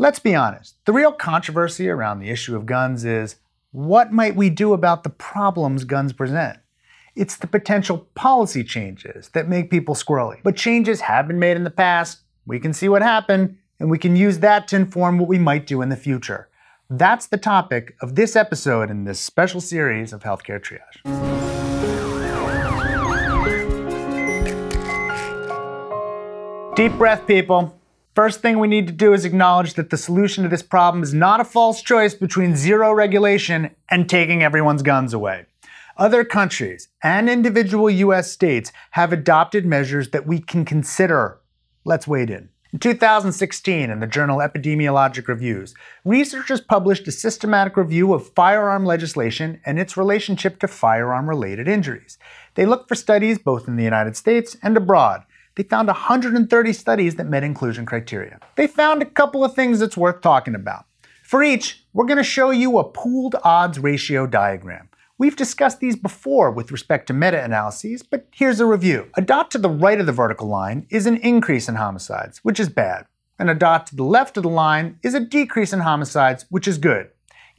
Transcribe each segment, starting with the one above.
Let's be honest, the real controversy around the issue of guns is what might we do about the problems guns present? It's the potential policy changes that make people squirrely. But changes have been made in the past, we can see what happened, and we can use that to inform what we might do in the future. That's the topic of this episode in this special series of Healthcare Triage. Deep breath, people. First thing we need to do is acknowledge that the solution to this problem is not a false choice between zero regulation and taking everyone's guns away. Other countries and individual US states have adopted measures that we can consider. Let's wade in. In 2016, in the journal Epidemiologic Reviews, researchers published a systematic review of firearm legislation and its relationship to firearm related injuries. They looked for studies both in the United States and abroad they found 130 studies that met inclusion criteria. They found a couple of things that's worth talking about. For each, we're going to show you a pooled odds ratio diagram. We've discussed these before with respect to meta-analyses, but here's a review. A dot to the right of the vertical line is an increase in homicides, which is bad. And a dot to the left of the line is a decrease in homicides, which is good.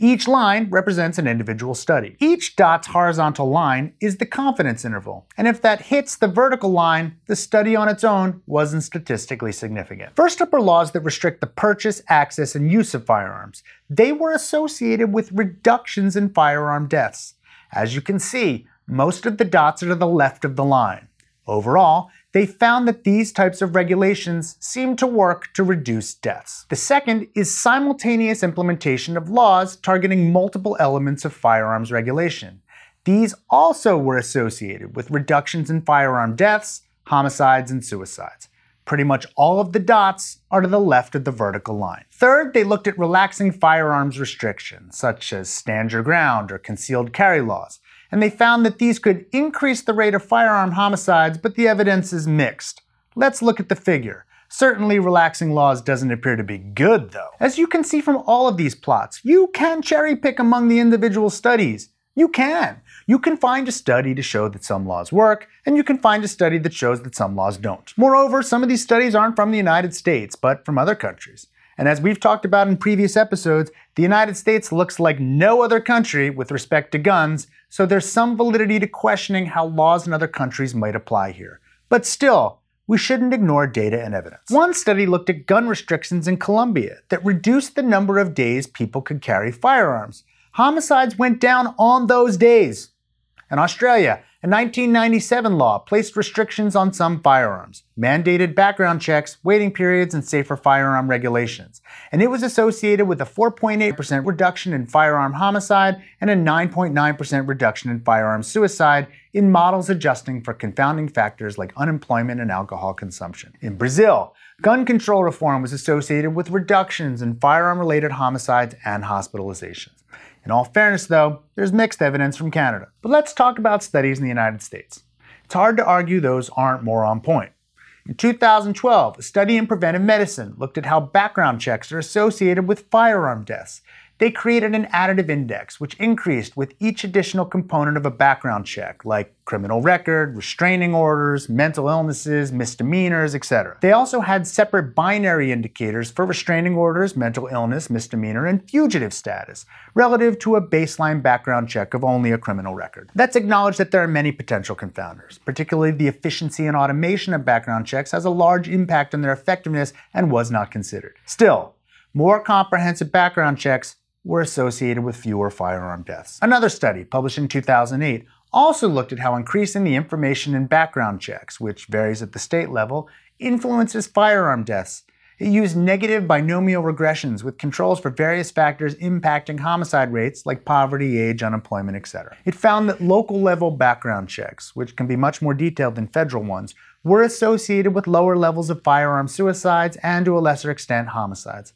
Each line represents an individual study. Each dot's horizontal line is the confidence interval, and if that hits the vertical line, the study on its own wasn't statistically significant. First up are laws that restrict the purchase, access, and use of firearms. They were associated with reductions in firearm deaths. As you can see, most of the dots are to the left of the line. Overall, they found that these types of regulations seem to work to reduce deaths. The second is simultaneous implementation of laws targeting multiple elements of firearms regulation. These also were associated with reductions in firearm deaths, homicides, and suicides. Pretty much all of the dots are to the left of the vertical line. Third, they looked at relaxing firearms restrictions, such as stand your ground or concealed carry laws and they found that these could increase the rate of firearm homicides, but the evidence is mixed. Let's look at the figure. Certainly, relaxing laws doesn't appear to be good, though. As you can see from all of these plots, you can cherry pick among the individual studies. You can. You can find a study to show that some laws work, and you can find a study that shows that some laws don't. Moreover, some of these studies aren't from the United States, but from other countries. And as we've talked about in previous episodes, the United States looks like no other country with respect to guns, so there's some validity to questioning how laws in other countries might apply here. But still, we shouldn't ignore data and evidence. One study looked at gun restrictions in Colombia that reduced the number of days people could carry firearms. Homicides went down on those days. In Australia, a 1997 law placed restrictions on some firearms, mandated background checks, waiting periods, and safer firearm regulations. And it was associated with a 4.8% reduction in firearm homicide and a 9.9% reduction in firearm suicide in models adjusting for confounding factors like unemployment and alcohol consumption. In Brazil, gun control reform was associated with reductions in firearm related homicides and hospitalizations. In all fairness, though, there's mixed evidence from Canada. But let's talk about studies in the United States. It's hard to argue those aren't more on point. In 2012, a study in preventive medicine looked at how background checks are associated with firearm deaths they created an additive index which increased with each additional component of a background check, like criminal record, restraining orders, mental illnesses, misdemeanors, etc. They also had separate binary indicators for restraining orders, mental illness, misdemeanor, and fugitive status, relative to a baseline background check of only a criminal record. Let's acknowledge that there are many potential confounders. Particularly the efficiency and automation of background checks has a large impact on their effectiveness and was not considered. Still, more comprehensive background checks were associated with fewer firearm deaths. Another study, published in 2008, also looked at how increasing the information in background checks, which varies at the state level, influences firearm deaths. It used negative binomial regressions with controls for various factors impacting homicide rates like poverty, age, unemployment, etc. It found that local level background checks, which can be much more detailed than federal ones, were associated with lower levels of firearm suicides and to a lesser extent homicides.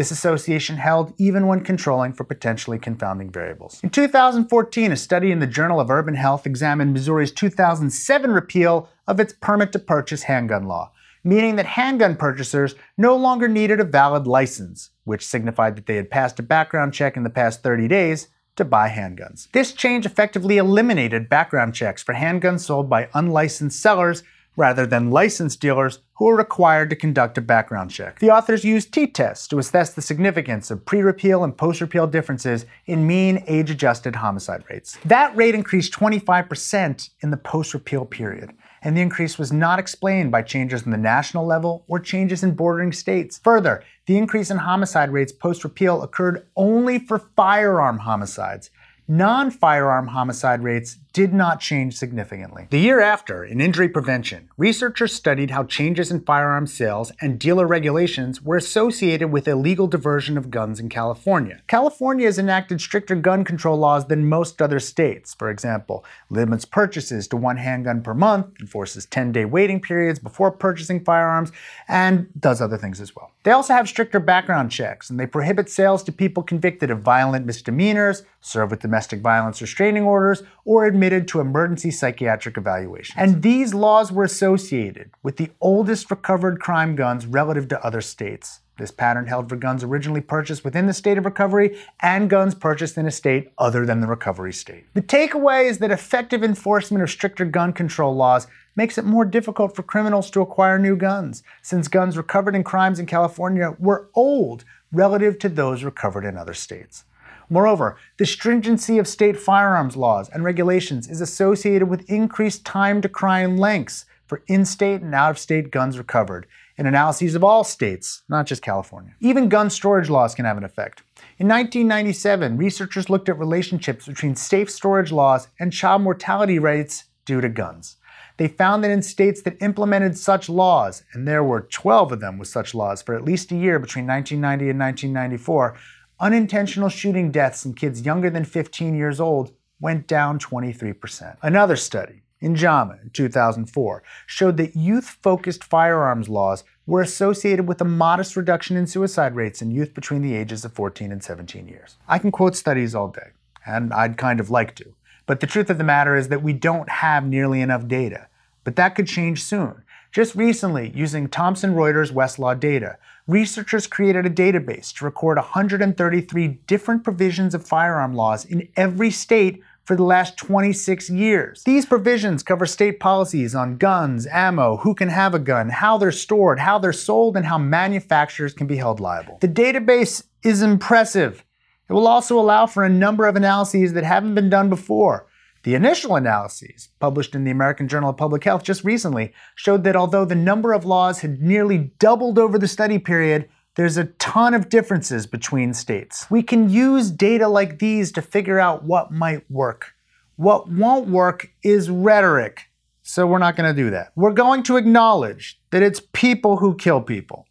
This association held even when controlling for potentially confounding variables. In 2014, a study in the Journal of Urban Health examined Missouri's 2007 repeal of its permit to purchase handgun law, meaning that handgun purchasers no longer needed a valid license, which signified that they had passed a background check in the past 30 days to buy handguns. This change effectively eliminated background checks for handguns sold by unlicensed sellers rather than licensed dealers who are required to conduct a background check. The authors used t-tests to assess the significance of pre-repeal and post-repeal differences in mean age-adjusted homicide rates. That rate increased 25% in the post-repeal period and the increase was not explained by changes in the national level or changes in bordering states. Further, the increase in homicide rates post repeal occurred only for firearm homicides, non firearm homicide rates did not change significantly. The year after, in injury prevention, researchers studied how changes in firearm sales and dealer regulations were associated with illegal diversion of guns in California. California has enacted stricter gun control laws than most other states. For example, limits purchases to one handgun per month, enforces 10 day waiting periods before purchasing firearms, and does other things as well. They also have stricter background checks, and they prohibit sales to people convicted of violent misdemeanors, served with domestic violence restraining orders, or admitted to emergency psychiatric evaluation. And these laws were associated with the oldest recovered crime guns relative to other states. This pattern held for guns originally purchased within the state of recovery and guns purchased in a state other than the recovery state. The takeaway is that effective enforcement of stricter gun control laws makes it more difficult for criminals to acquire new guns, since guns recovered in crimes in California were old relative to those recovered in other states. Moreover, the stringency of state firearms laws and regulations is associated with increased time to crime lengths for in state and out of state guns recovered in analyses of all states, not just California. Even gun storage laws can have an effect. In 1997, researchers looked at relationships between safe storage laws and child mortality rates due to guns. They found that in states that implemented such laws, and there were 12 of them with such laws for at least a year between 1990 and 1994, unintentional shooting deaths in kids younger than 15 years old went down 23%. Another study, in JAMA in 2004, showed that youth focused firearms laws were associated with a modest reduction in suicide rates in youth between the ages of 14 and 17 years. I can quote studies all day, and I'd kind of like to. But the truth of the matter is that we don't have nearly enough data. But that could change soon. Just recently, using Thomson Reuters Westlaw data, researchers created a database to record 133 different provisions of firearm laws in every state for the last 26 years. These provisions cover state policies on guns, ammo, who can have a gun, how they're stored, how they're sold, and how manufacturers can be held liable. The database is impressive. It will also allow for a number of analyses that haven't been done before. The initial analyses, published in the American Journal of Public Health just recently, showed that although the number of laws had nearly doubled over the study period, there's a ton of differences between states. We can use data like these to figure out what might work. What won't work is rhetoric, so we're not going to do that. We're going to acknowledge that it's people who kill people.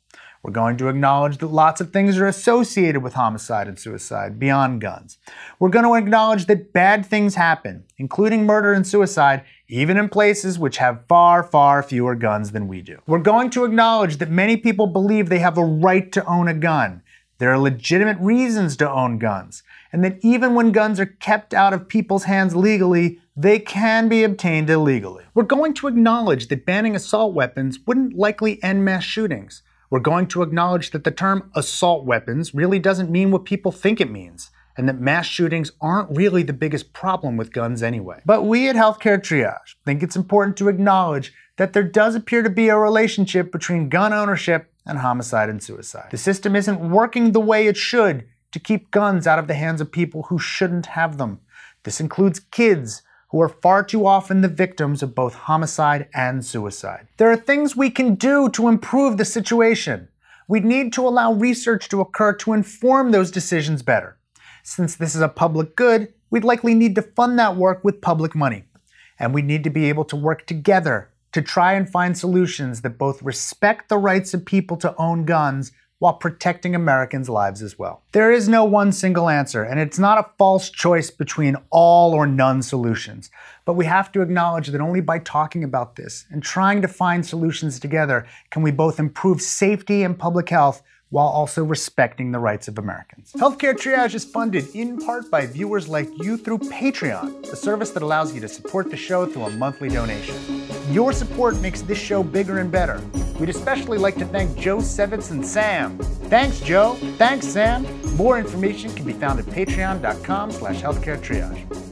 We're going to acknowledge that lots of things are associated with homicide and suicide beyond guns. We're going to acknowledge that bad things happen, including murder and suicide, even in places which have far, far fewer guns than we do. We're going to acknowledge that many people believe they have a right to own a gun. There are legitimate reasons to own guns, and that even when guns are kept out of people's hands legally, they can be obtained illegally. We're going to acknowledge that banning assault weapons wouldn't likely end mass shootings we're going to acknowledge that the term assault weapons really doesn't mean what people think it means, and that mass shootings aren't really the biggest problem with guns anyway. But we at Healthcare Triage think it's important to acknowledge that there does appear to be a relationship between gun ownership and homicide and suicide. The system isn't working the way it should to keep guns out of the hands of people who shouldn't have them. This includes kids, who are far too often the victims of both homicide and suicide. There are things we can do to improve the situation. We need to allow research to occur to inform those decisions better. Since this is a public good, we'd likely need to fund that work with public money. And we need to be able to work together to try and find solutions that both respect the rights of people to own guns while protecting Americans' lives as well. There is no one single answer, and it's not a false choice between all or none solutions. But we have to acknowledge that only by talking about this and trying to find solutions together can we both improve safety and public health while also respecting the rights of Americans. Healthcare Triage is funded in part by viewers like you through Patreon, a service that allows you to support the show through a monthly donation. Your support makes this show bigger and better. We'd especially like to thank Joe Sevitz and Sam. Thanks, Joe. Thanks, Sam. More information can be found at patreon.com slash healthcaretriage.